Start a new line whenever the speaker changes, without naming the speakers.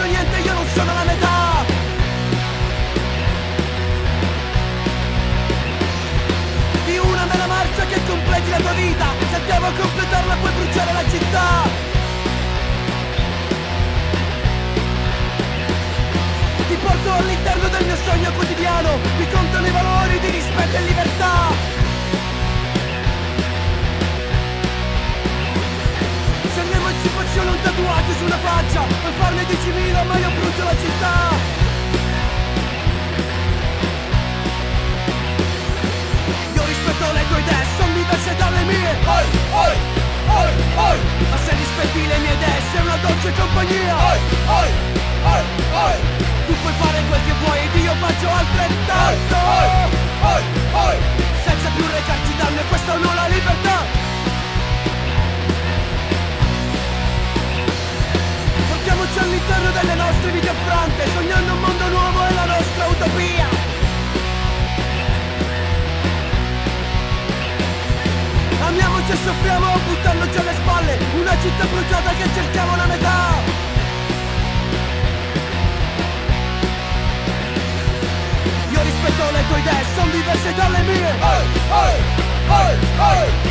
so niente, io non sono la metà. Di una mela marcia che completi la tua vita Se devo completarla puoi bruciare la città. Ti porto all'interno del mio sogno 12.000 ma io brucio la città. Io rispetto le tue idee, sono diverse dalle mie.
Oi, oi, oi, oi.
Ma se rispetti le mie idee sei una dolce compagnia.
Oi, oi, oi, oi.
Tu puoi fare quel che vuoi ed io faccio altrettanto.
Oi, oi.
Delle nostre vite affrante Sognando un mondo nuovo e la nostra utopia. Amiamoci e soffriamo buttandoci alle spalle Una città bruciata che cerchiamo la metà. Io rispetto le tue idee, sono diverse dalle mie.
Oi, oi, oi,